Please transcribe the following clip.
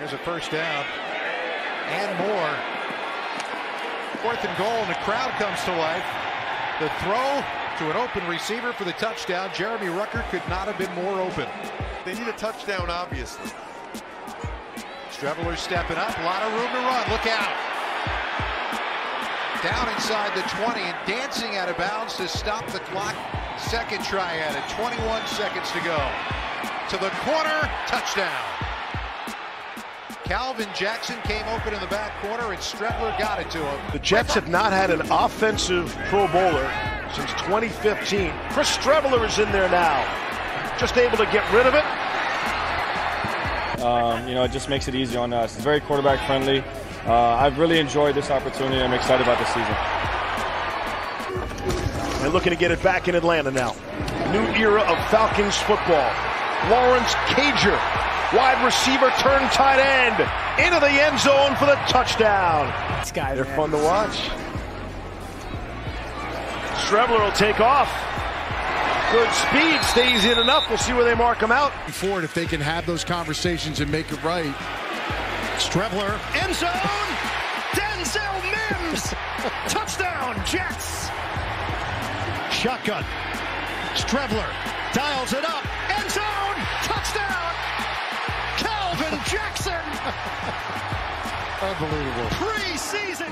There's a first down and more. Fourth and goal, and the crowd comes to life. The throw to an open receiver for the touchdown. Jeremy Ruckert could not have been more open. They need a touchdown, obviously. Streveler stepping up, a lot of room to run. Look out. Down inside the 20 and dancing out of bounds to stop the clock. Second try at it, 21 seconds to go. To the corner, touchdown. Calvin Jackson came open in the back corner and Streveler got it to him. The Jets have not had an offensive Pro Bowler since 2015. Chris Streveler is in there now. Just able to get rid of it. Um, you know, it just makes it easy on us. It's very quarterback friendly. Uh, I've really enjoyed this opportunity. I'm excited about the season. And looking to get it back in Atlanta now. New era of Falcons football. Lawrence Cager, wide receiver turned tight end, into the end zone for the touchdown. These guys, They're fun to watch. Streveler will take off. Good speed, stays in enough. We'll see where they mark him out. Forward if they can have those conversations and make it right. Streveler, end zone, Denzel Mims, touchdown, Jets. Shotgun, Streveler dials it up, Jackson. Unbelievable. Preseason.